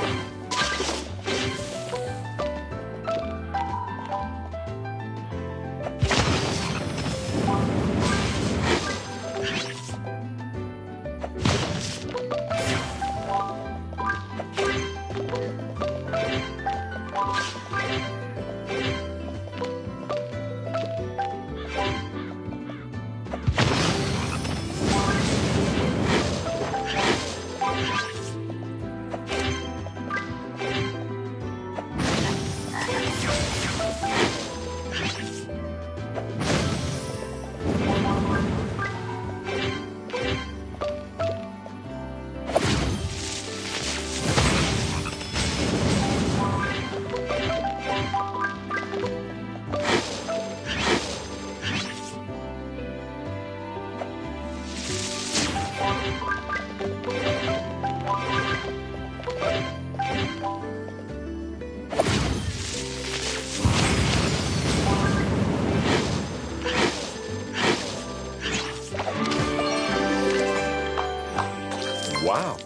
Bye. Wow.